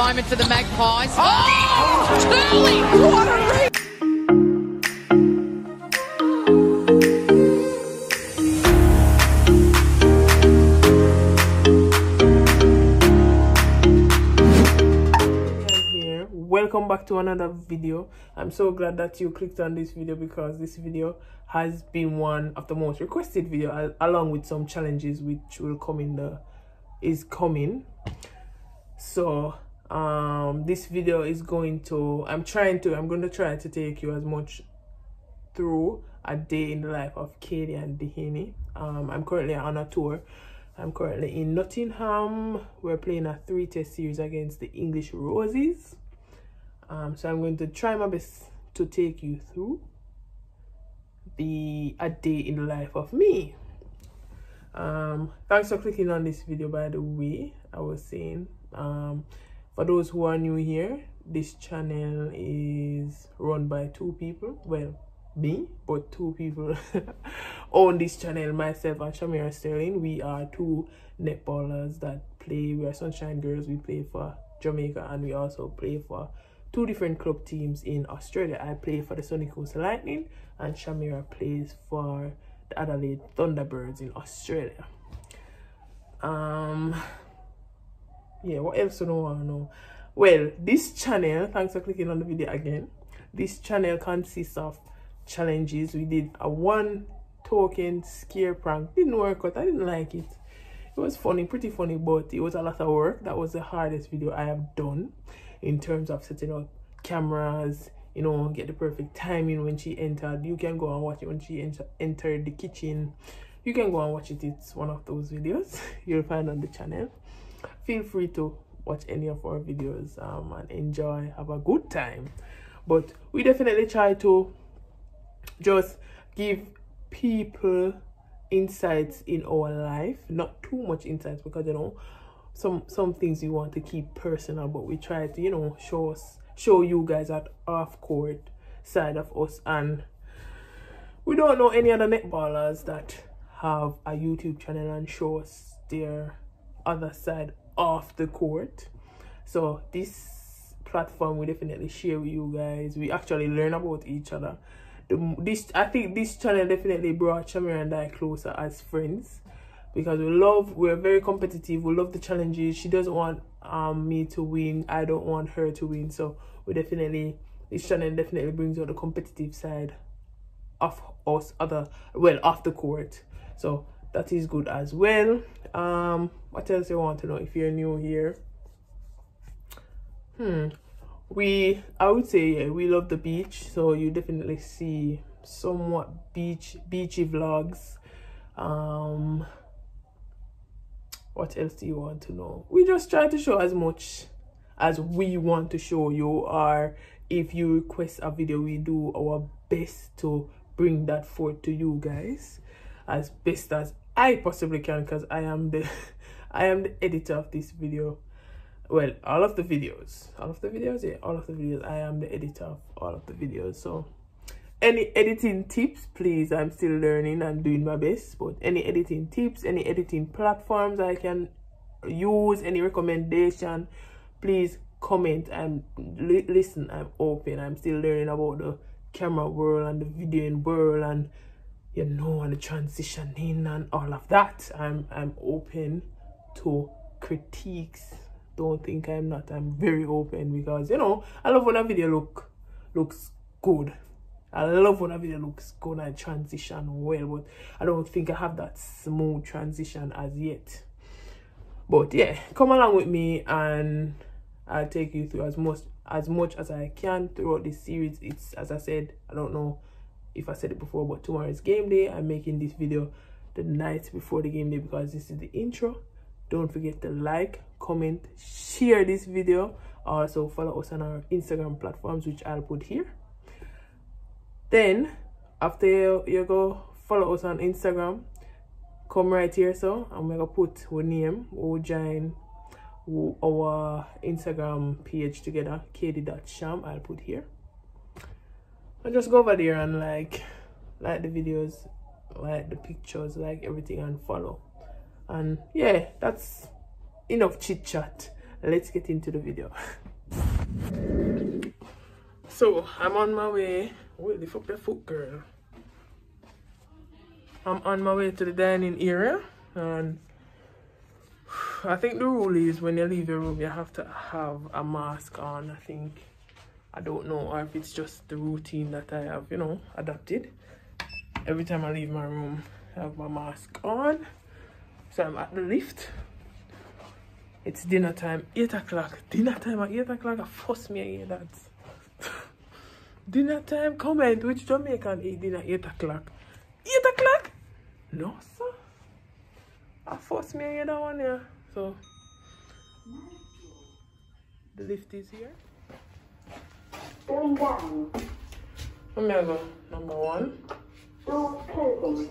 moment for the Magpies. Oh, Turley! What a read! Welcome back to another video i'm so glad that you clicked on this video because this video has been one of the most requested video along with some challenges which will come in the is coming so um this video is going to i'm trying to i'm going to try to take you as much through a day in the life of Kadie-Ann Dehaney. Um, I'm currently on a tour. I'm currently in Nottingham. We're playing a three test series against the English Roses. Um, so I'm going to try my best to take you through the a day in the life of me. Um, thanks for clicking on this video by the way. I was saying um, for those who are new here, this channel is run by two people. Well, me, but two people own this channel, myself and Shamera Sterling. We are two netballers that play, we are Sunshine Girls, we play for Jamaica and we also play for two different club teams in Australia. I play for the Sunny Coast Lightning and Shamera plays for the Adelaide Thunderbirds in Australia. Um yeah, what else do you want to know? Well, this channel, thanks for clicking on the video again. This channel consists of challenges. We did a one token scare prank. Didn't work out. I didn't like it. It was funny, pretty funny, but it was a lot of work. That was the hardest video I have done in terms of setting up cameras, you know, get the perfect timing when she entered. You can go and watch it when she enter entered the kitchen. You can go and watch it. It's one of those videos you'll find on the channel. Feel free to watch any of our videos um, and enjoy, have a good time. But we definitely try to just give people insights in our life. Not too much insights because you know some some things we want to keep personal but we try to you know show us show you guys that off court side of us. And we don't know any other netballers that have a youtube channel and show us their other side off the court. So this platform we definitely share with you guys. We actually learn about each other. The, this I think this channel definitely brought Shamera and I closer as friends because we love we're very competitive. We love the challenges. She doesn't want um me to win. I don't want her to win. So we definitely this channel definitely brings out the competitive side of us other well off the court. So that is good as well um what else do you want to know if you're new here? Hmm. We i would say yeah, we love the beach so you definitely see somewhat beach beachy vlogs. Um what else do you want to know? We just try to show as much as we want to show you or if you request a video we do our best to bring that forth to you guys as best as i possibly can because i am the i am the editor of this video. Well all of the videos all of the videos yeah all of the videos. I am the editor of all of the videos so any editing tips please. I'm still learning and doing my best but any editing tips any editing platforms i can use any recommendation please comment. And li- listen i'm open. I'm still learning about the camera world and the videoing world and you know and the transitioning and all of that i'm i'm open to critiques don't think i'm not i'm very open because you know i love when a video look looks good I love when a video looks good and transition well, but I don't think I have that smooth transition as yet. But yeah, come along with me and I'll take you through as much as much as I can throughout this series. It's as I said, I don't know if I said it before, but tomorrow is game day. I'm making this video the night before the game day because this is the intro. Don't forget to like, comment, share this video. Also follow us on our Instagram platforms, which I'll put here then after you, you go follow us on instagram come right here so i'm gonna put our name we'll join our instagram page together kd.sham i'll put here and just go over there and like like the videos like the pictures like everything and follow. And yeah that's enough chit chat. Let's get into the video. So i'm on my way. Wait lift up your foot girl. I'm on my way to the dining area and I think the rule is when you leave your room you have to have a mask on I think I don't know or if it's just the routine that I have you know adapted. Every time I leave my room I have my mask on so I'm at the lift. It's dinner time 8 o'clock. Dinner time at 8 o'clock I force me hear that dinner time comment which Jamaican. Eat dinner 8 o'clock. 8 o'clock? No sir. I force me hear that one yeah. So the lift is here. Going down. Let. Number one. Doors closing.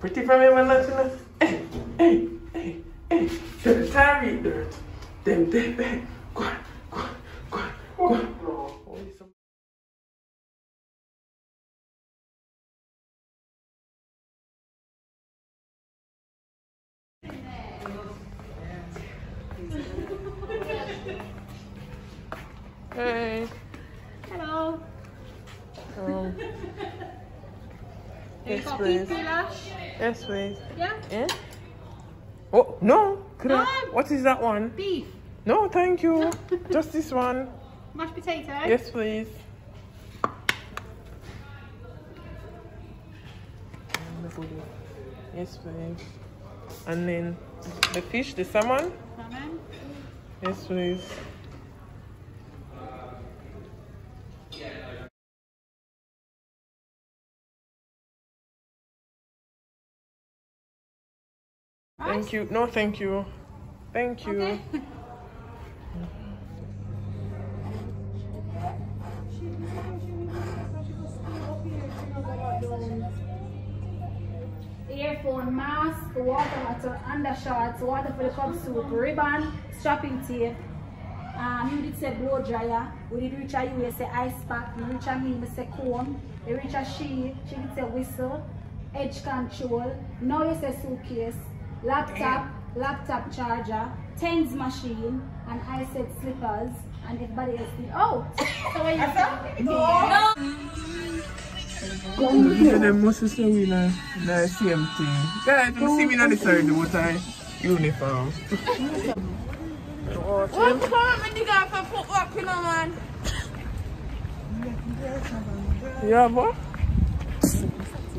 Pretty from when that's enough. Hey, hey, hey, hey. Dirt, Tyree, dirt. Them, them, them. Go on, go on, go on, go on. Fourth floor. Only some- Hey. Hello. Um, yes, Got please. pizza lash? Yes, please. Yeah. Eh? Oh, no. Could I? What is that one? Beef. No, thank you. Just this one. Mashed potato. Yes, please. Yes, please. And then the fish, the salmon. Salmon. Yes, please. Thank you. No, thank you. Thank you. Okay. Earphone, mask, water bottle, undershorts, water for the cup soup, ribbon, strapping tape. Um, you did say blow dryer. We did reach a you, you say ice pack. You reach a me, you say comb. You reach a she, she did say whistle, edge control. Now you say suitcase, laptop, laptop charger, tens machine, and I said slippers. And everybody else did. Oh, so what you say? No. Yeah, them must say we na the same thing. Guys, you see me on the side with my uniform. What come and you got for footwork, you know, man? Yeah, boy.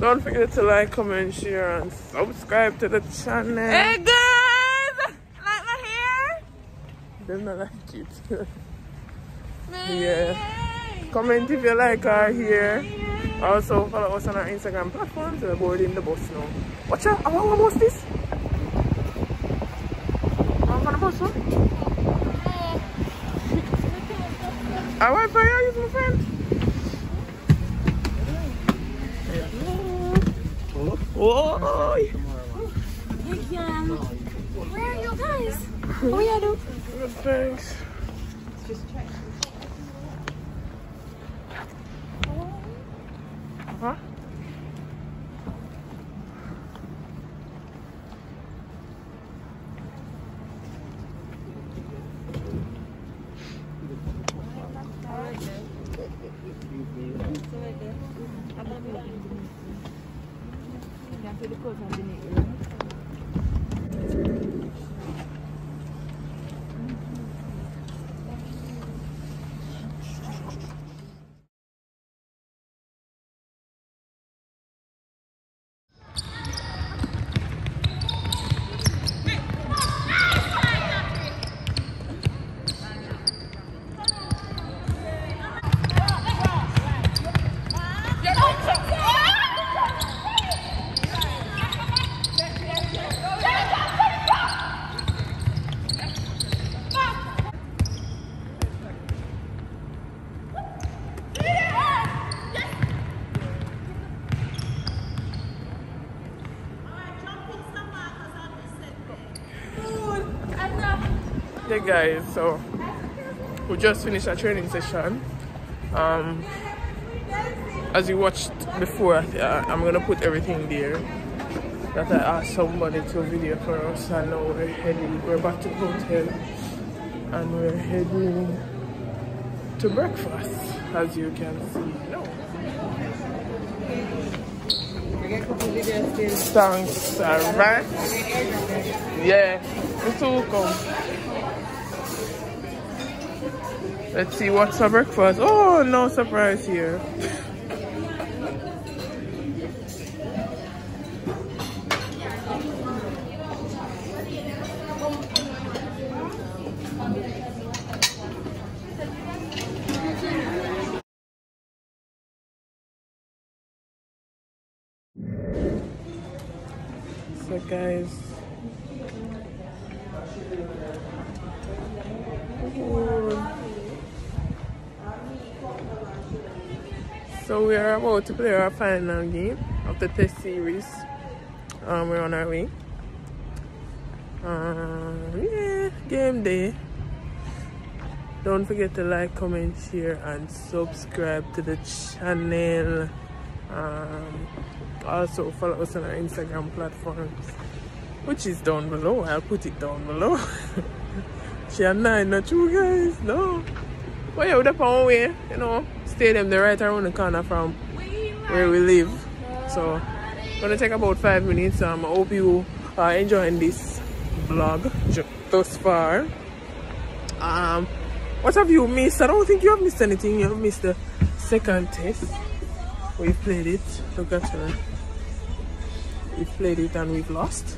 Don't forget to like, comment, share, and subscribe to the channel. Hey, guys! Like my hair? Them not like it. yeah. Comment if you like our hair. Also follow us on our Instagram platforms. We're boarding the bus now. Watch out! I want bus this. I'm gonna bus one. I wait for you, my friend. Oh, Where are you guys? Oh yeah, do. Good, thanks. Huh? Hey guys, so we just finished our training session. Um, as you watched before, I'm gonna put everything there that I asked somebody to video for us. And now we're heading, we're back to the hotel and we're heading to breakfast as you can see now. Thanks, alright. Yeah, it's all come. Let's see what's for breakfast. Oh, no surprise here. So guys, so we are about to play our final game of the test series. Um, we're on our way. Um, yeah, game day. Don't forget to like, comment, share, and subscribe to the channel. Um, also follow us on our Instagram platforms, which is down below. I'll put it down below. nine, not you guys, no. But yeah, we're up on way, you know, stay them the right around the corner from where we live. So, gonna take about five minutes. Um, I hope you are enjoying this vlog thus far. Um, what have you missed? I don't think you have missed anything. You have missed the second test. We've played it. Look at her. We've played it and we've lost.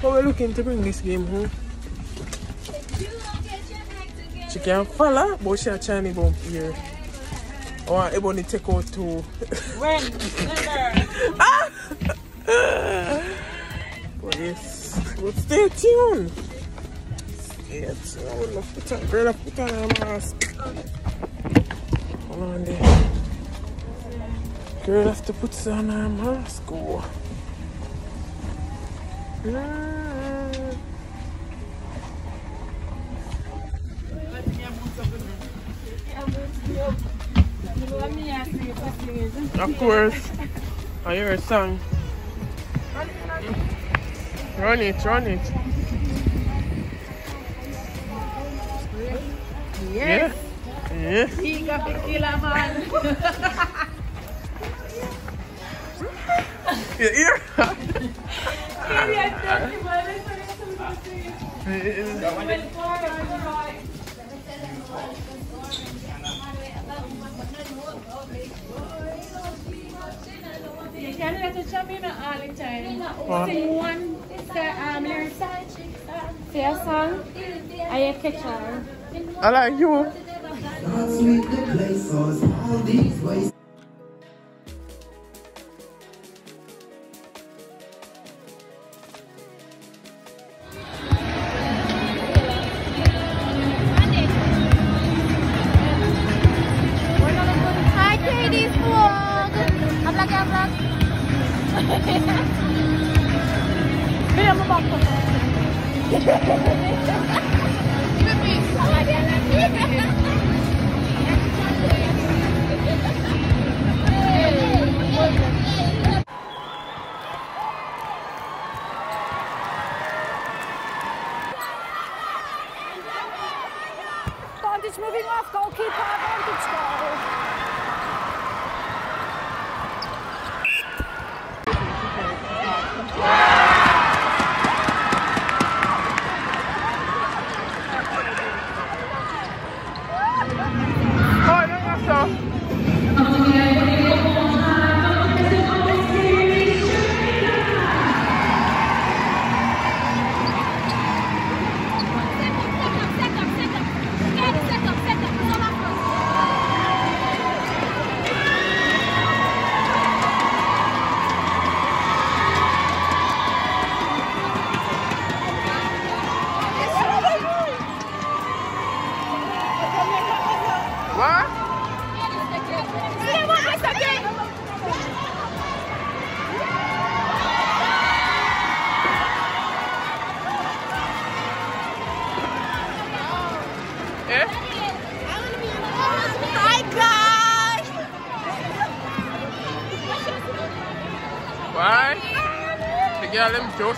But we're looking to bring this game home. She can follow, but she a Chinese bump here. Or Ebony take out too. When? Ah! but yes, but stay tuned. Stay tuned. Put on, girl, put on a mask. Hold on there. Girl have to put on her mask. Oh. Mm. Of course. I hear a song. Run it, run it. Yes. Yeah. Yeah. He got the killer man. You hear? You the Sing one say, um, lyrics. Say a song. I catch her. I like you.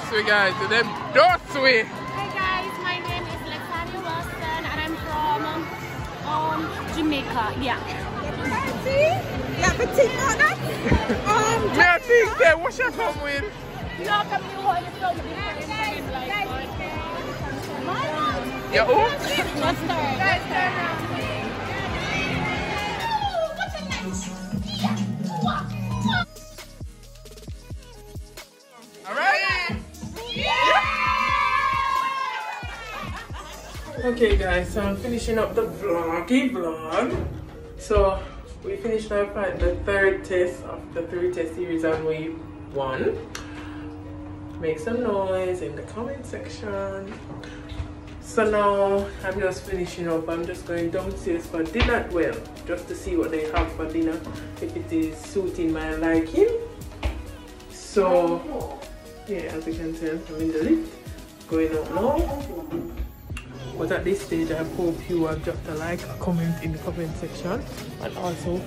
Dotswe guys, to them Dotswe! Hey guys, my name is Lexani Wilson and I'm from um, um Jamaica, yeah. Yeah, but take on that. Um. What's your problem with? From. Uh, my mom. Yeah. Mustard. Oh. Mustard. Okay guys, so I'm finishing up the vloggy vlog. So we finished our fight the third test of the three test series and we won. Make some noise in the comment section. So now I'm just finishing up. I'm just going downstairs for dinner. Well, just to see what they have for dinner, if it is suiting my liking. So yeah, as you can tell, I'm in the lift, going out now. But at this stage, I hope you have dropped a like, a comment in the comment section, and also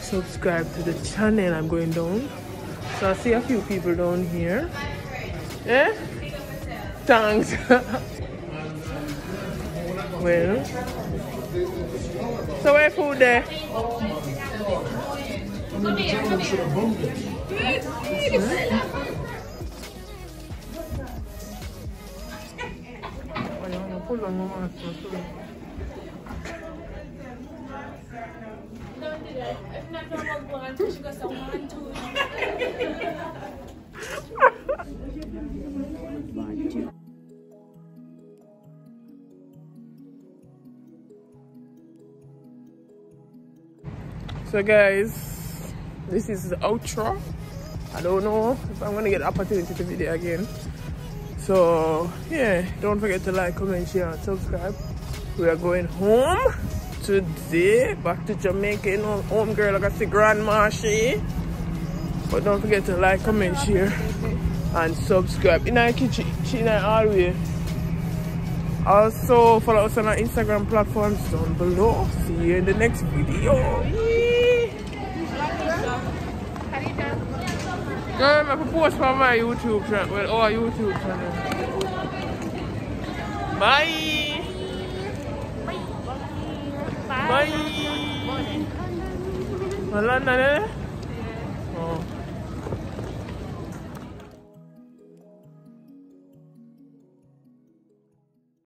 subscribe to the channel. I'm going down. So I see a few people down here. Eh? Thanks. well, so where food there? Ayun, pull on mo. So guys, this is the outro. I don't know if I'm gonna get the opportunity to video again. So yeah, don't forget to like, comment, share, and subscribe. We are going home today, back to Jamaica. You know, home girl, like I see Grandma she. But don't forget to like, comment, share, and subscribe. In our kitchen, in our hallway. Also follow us on our Instagram platforms down below. See you in the next video. Girl, I'm gonna post for my YouTube channel. Well, our YouTube channel. Bye. Bye. Bye. Bye. London, eh?